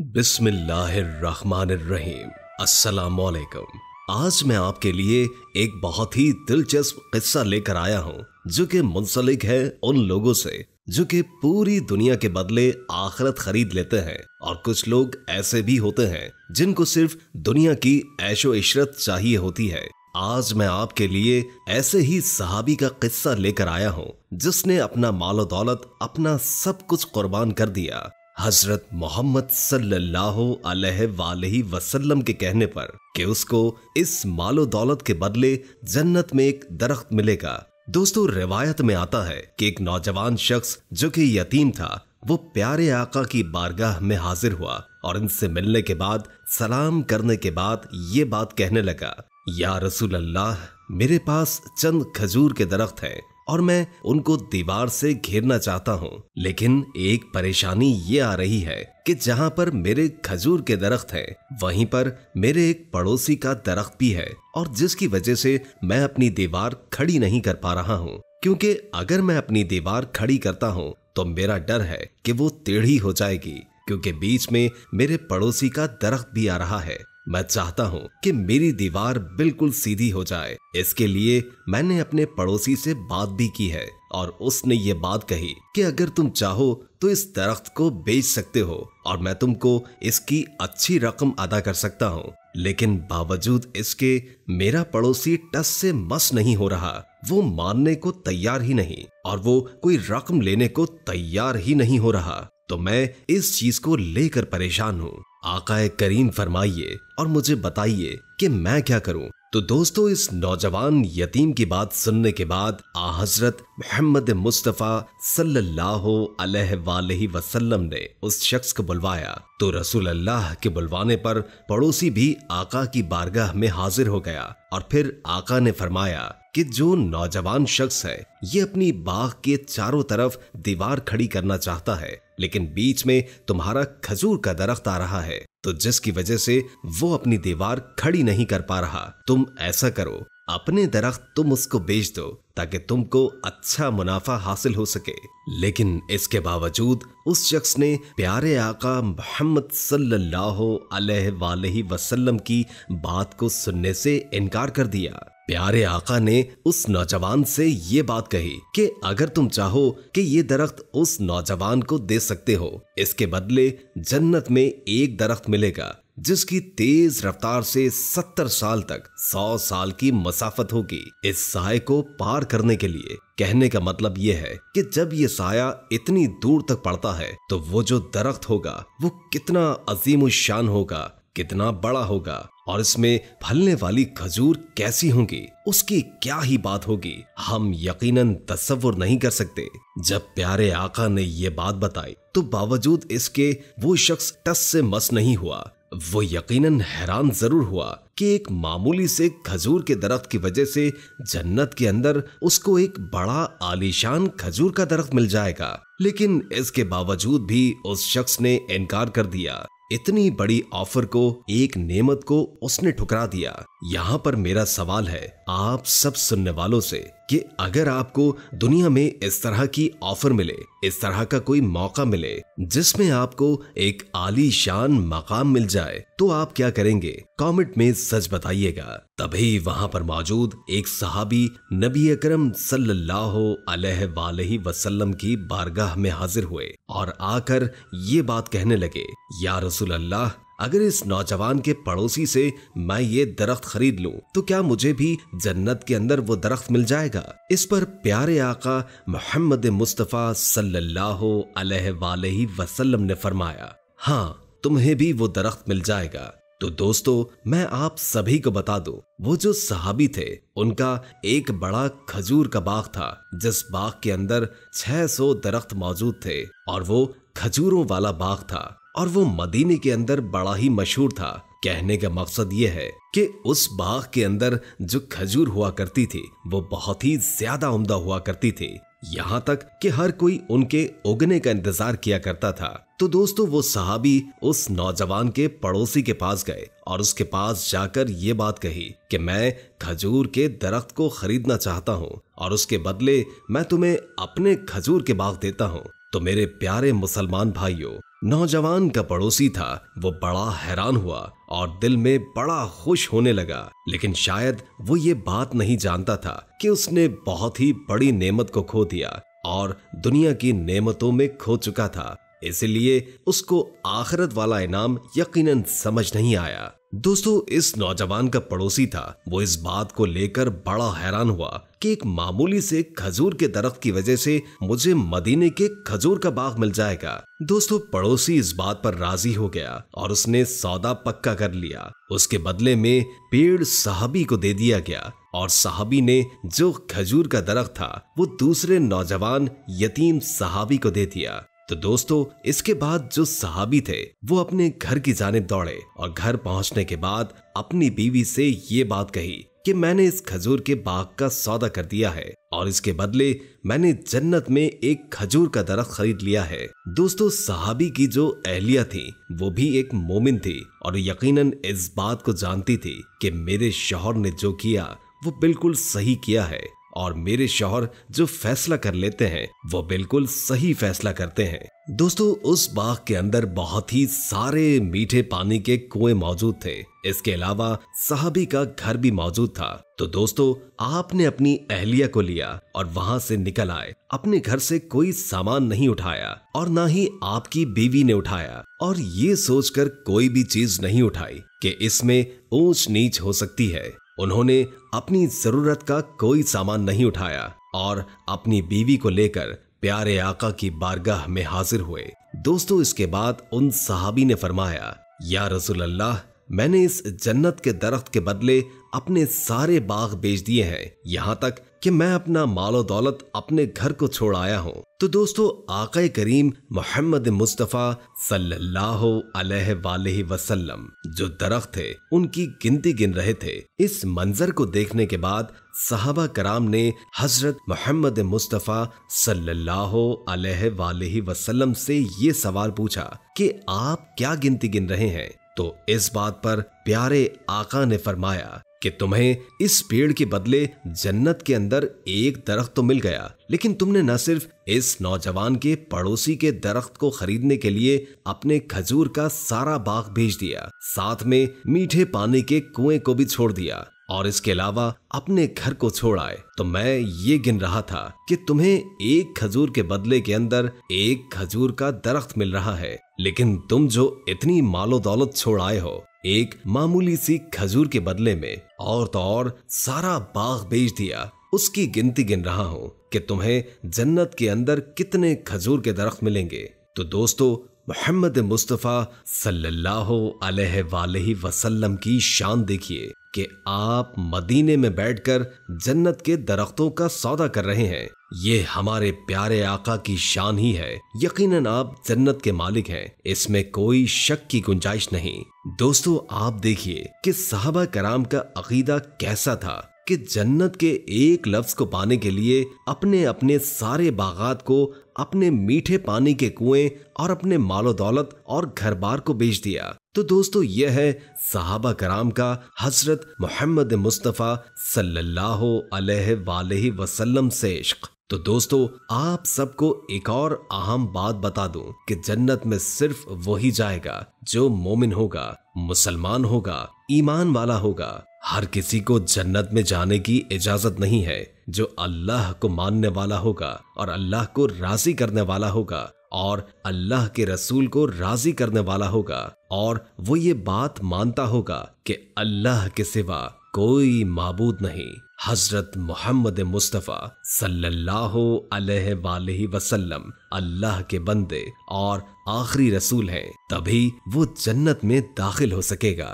बिस्मिल्लाहिर्रहमानिर्रहीम। अस्सलाम वालेकुम आज मैं आपके लिए एक बहुत ही दिलचस्प किस्सा लेकर आया हूँ, जो कि मुंसलिक है उन लोगों से, जो कि पूरी दुनिया के बदले आखिरत खरीद लेते हैं, और कुछ लोग ऐसे भी होते हैं, जिनको सिर्फ़ दुनिया की ऐशो इशरत चाहिए होती है। आज मैं आपके लिए ऐसे ही सहाबी का किस्सा लेकर आया हूँ, जिसने अपना मालो दौलत अपना सब कुछ कुर्बान कर दिया। हज़रत मोहम्मद सल्लल्लाहु अलैहि वसल्लम के कहने पर कि उसको इस मालो दौलत के बदले जन्नत में एक दरख्त मिलेगा। दोस्तों, रिवायत में आता है कि एक नौजवान शख्स जो कि यतीम था, वो प्यारे आका की बारगाह में हाजिर हुआ और इनसे मिलने के बाद, सलाम करने के बाद ये बात कहने लगा, या रसूल अल्लाह मेरे पास चंद खजूर के दरख्त हैं। और मैं उनको दीवार से घेरना चाहता हूँ। लेकिन एक परेशानी ये आ रही है कि जहाँ पर मेरे खजूर के दरख्त हैं, वहीं पर मेरे एक पड़ोसी का दरख्त भी है और जिसकी वजह से मैं अपनी दीवार खड़ी नहीं कर पा रहा हूँ। क्योंकि अगर मैं अपनी दीवार खड़ी करता हूँ तो मेरा डर है कि वो टेढ़ी हो जाएगी क्योंकि बीच में मेरे पड़ोसी का दरख्त भी आ रहा है। मैं चाहता हूँ कि मेरी दीवार बिल्कुल सीधी हो जाए। इसके लिए मैंने अपने पड़ोसी से बात भी की है, और उसने ये बात कही कि अगर तुम चाहो तो इस दरख्त को बेच सकते हो, और मैं तुमको इसकी अच्छी रकम अदा कर सकता हूँ। लेकिन बावजूद इसके मेरा पड़ोसी टस से मस नहीं हो रहा। वो मानने को तैयार ही नहीं, और वो कोई रकम लेने को तैयार ही नहीं हो रहा। तो मैं इस चीज़ को लेकर परेशान हूँ। आकाए करीम फरमाइए और मुझे बताइए कि मैं क्या करूँ। तो दोस्तों, इस नौजवान यतीम की बात सुनने के बाद आ हज़रत मोहम्मद मुस्तफ़ा सल्लल्लाहु अलैहि वसल्लम ने उस शख्स को बुलवाया। तो रसूल अल्लाह के बुलवाने पर पड़ोसी भी आका की बारगाह में हाजिर हो गया और फिर आका ने फरमाया कि जो नौजवान शख्स है, ये अपनी बाग के चारों तरफ़ दीवार खड़ी करना चाहता है, लेकिन बीच में तुम्हारा खजूर का दरख्त आ रहा है। तो जिसकी वजह से वो अपनी दीवार खड़ी नहीं कर पा रहा। तुम ऐसा करो, अपने दरख्त तुम उसको बेच दो, ताकि तुमको अच्छा मुनाफा हासिल हो सके। लेकिन इसके बावजूद उस शख्स ने प्यारे आका मोहम्मद सल्लल्लाहु अलैहि वसल्लम की बात को सुनने से इनकार कर दिया। प्यारे आका ने उस नौजवान से ये बात कही कि अगर तुम चाहो कि ये दरख्त उस नौजवान को दे सकते हो, इसके बदले जन्नत में एक दरख्त मिलेगा, जिसकी तेज रफ्तार से सत्तर साल तक सौ साल की मसाफत होगी। इस साय को पार करने के लिए कहने का मतलब ये है कि जब ये साया इतनी दूर तक पड़ता है तो वो जो दरख्त होगा, वो कितना अजीम शान होगा, कितना बड़ा होगा और इसमें फलने वाली खजूर कैसी होंगी, उसकी क्या ही बात होगी, हम यकीनन तस्वुर नहीं कर सकते। जब प्यारे आका ने ये बात बताई तो बावजूद इसके वो शख्स टस से मस नहीं हुआ। वो यकीनन हैरान ज़रूर हुआ कि एक मामूली से खजूर के दरख्त की वजह से जन्नत के अंदर उसको एक बड़ा आलीशान खजूर का दरख्त मिल जाएगा। लेकिन इसके बावजूद भी उस शख्स ने इनकार कर दिया। इतनी बड़ी ऑफ़र को, एक नेमत को उसने ठुकरा दिया। यहाँ पर मेरा सवाल है, आप सब सुनने वालों से, कि अगर आपको दुनिया में इस तरह की ऑफ़र मिले, इस तरह का कोई मौका मिले, जिसमें आपको एक आलीशान मकाम मिल जाए तो आप क्या करेंगे? कमेंट में सच बताइएगा। तभी वहाँ पर मौजूद एक सहाबी नबी अकरम सल्लल्लाहु अलैहि वसल्लम की बारगाह में हाजिर हुए और आकर ये बात कहने लगे, या रसूल अल्लाह अगर इस नौजवान के पड़ोसी से मैं ये दरख्त खरीद लूँ तो क्या मुझे भी जन्नत के अंदर वो दरख्त मिल जाएगा? इस पर प्यारे आका मोहम्मद मुस्तफ़ा सल्लल्लाहु अलैहि वसल्लम ने फरमाया हाँ तुम्हें भी वो दरख्त मिल जाएगा। तो दोस्तों, मैं आप सभी को बता दूँ, वो जो सहाबी थे, उनका एक बड़ा खजूर का बाग था, जिस बाग के अंदर 600 दरख्त मौजूद थे, और वो खजूरों वाला बाग था, और वो मदीने के अंदर बड़ा ही मशहूर था। कहने का मकसद ये है कि उस बाग के अंदर जो खजूर हुआ करती थी, वो बहुत ही ज़्यादा उम्दा हुआ करती थी यहाँ तक कि हर कोई उनके उगने का इंतज़ार किया करता था। तो दोस्तों, वो साहबी उस नौजवान के पड़ोसी के पास गए और उसके पास जाकर ये बात कही कि मैं खजूर के दरख्त को खरीदना चाहता हूँ और उसके बदले मैं तुम्हें अपने खजूर के बाग देता हूँ। तो मेरे प्यारे मुसलमान भाइयों नौजवान का पड़ोसी था। वो बड़ा हैरान हुआ और दिल में बड़ा खुश होने लगा। लेकिन शायद वो ये बात नहीं जानता था कि उसने बहुत ही बड़ी नेमत को खो दिया और दुनिया की नेमतों में खो चुका था। इसलिए उसको आखिरत वाला इनाम यकीनन समझ नहीं आया। दोस्तों, इस नौजवान का पड़ोसी था। वो इस बात को लेकर बड़ा हैरान हुआ कि एक मामूली से खजूर के दरख्त की वजह से मुझे मदीने के खजूर का बाग मिल जाएगा। दोस्तों, पड़ोसी इस बात पर राज़ी हो गया और उसने सौदा पक्का कर लिया। उसके बदले में पेड़ साहबी को दे दिया गया और साहबी ने जो खजूर का दरख्त था, वो दूसरे नौजवान यतीम साहबी को दे दिया। तो दोस्तों, इसके बाद जो सहाबी थे, वो अपने घर की जाने दौड़े और घर पहुँचने के बाद अपनी बीवी से ये बात कही कि मैंने इस खजूर के बाग का सौदा कर दिया है और इसके बदले मैंने जन्नत में एक खजूर का दरख्त खरीद लिया है। दोस्तों, सहाबी की जो अहलिया थी, वो भी एक मोमिन थी और यकीनन इस बात को जानती थी कि मेरे शोहर ने जो किया, वो बिल्कुल सही किया है। और मेरे शौहर जो फैसला कर लेते हैं, वो बिल्कुल सही फैसला करते हैं। दोस्तों, उस बाग के अंदर बहुत ही सारे मीठे पानी के कुएँ मौजूद थे। इसके अलावा साहबी का घर भी मौजूद था। तो दोस्तों, आपने अपनी अहलिया को लिया और वहाँ से निकल आए। अपने घर से कोई सामान नहीं उठाया और ना ही आपकी बीवी ने उठाया। और ये सोचकर कोई भी चीज़ नहीं उठाई कि इसमें ऊंच नीच हो सकती है। उन्होंने अपनी ज़रूरत का कोई सामान नहीं उठाया और अपनी बीवी को लेकर प्यारे आका की बारगाह में हाजिर हुए। दोस्तों, इसके बाद उन सहाबी ने फरमाया, या रसूल अल्लाह मैंने इस जन्नत के दरख्त के बदले अपने सारे बाग बेच दिए हैं। यहाँ तक कि मैं अपना मालो दौलत अपने घर को छोड़ आया हूँ। तो दोस्तों, आका करीम मोहम्मद मुस्तफ़ा सल्लल्लाहु अलैहि वसल्लम जो दरख्त थे, उनकी गिनती गिन रहे थे। इस मंजर को देखने के बाद साहबा कराम ने हज़रत मोहम्मद मुस्तफ़ा सल्लल्लाहु अलैहि वसल्लम से ये सवाल पूछा कि आप क्या गिनती गिन रहे हैं? तो इस बात पर प्यारे आका ने फरमाया कि तुम्हें इस पेड़ के बदले जन्नत के अंदर एक दरख्त तो मिल गया, लेकिन तुमने न सिर्फ़ इस नौजवान के पड़ोसी के दरख्त को खरीदने के लिए अपने खजूर का सारा बाग भेज दिया, साथ में मीठे पानी के कुएँ को भी छोड़ दिया, और इसके अलावा अपने घर को छोड़ आए। तो मैं ये गिन रहा था कि तुम्हें एक खजूर के बदले के अंदर एक खजूर का दरख्त मिल रहा है, लेकिन तुम जो इतनी मालो दौलत छोड़ आए हो एक मामूली सी खजूर के बदले में और तो और सारा बाग बेच दिया। उसकी गिनती गिन रहा हूँ कि तुम्हें जन्नत के अंदर कितने खजूर के दरख्त मिलेंगे। तो दोस्तों मोहम्मद मुस्तफ़ा सल्लल्लाहु अलैहि वसल्लम की शान देखिए कि आप मदीने में बैठकर जन्नत के दरख्तों का सौदा कर रहे हैं। ये हमारे प्यारे आका की शान ही है। यकीनन आप जन्नत के मालिक हैं। इसमें कोई शक की गुंजाइश नहीं। दोस्तों, आप देखिए कि साहबा कराम का अकीदा कैसा था। कि जन्नत के एक लफ्ज को पाने के लिए अपने अपने सारे बागात को अपने मीठे पानी के कुएँ और अपने मालो दौलत और घर बार को बेच दिया। तो दोस्तों, यह है साहबा कराम का हज़रत मोहम्मद मुस्तफ़ा सल्लल्लाहु अलैहि वसल्लम से इश्क। तो दोस्तों, आप सबको एक और अहम बात बता दूँ कि जन्नत में सिर्फ़ वही जाएगा जो मोमिन होगा, मुसलमान होगा, ईमान वाला होगा। हर किसी को जन्नत में जाने की इजाज़त नहीं है, जो अल्लाह को मानने वाला होगा और अल्लाह को राज़ी करने वाला होगा और अल्लाह के रसूल को राज़ी करने वाला होगा और वो ये बात मानता होगा कि अल्लाह के सिवा कोई माबूद नहीं। हज़रत मोहम्मद मुस्तफ़ा सल्लल्लाहु अलैहि वसल्लम अल्लाह के बंदे और आखिरी रसूल हैं, तभी वो जन्नत में दाखिल हो सकेगा।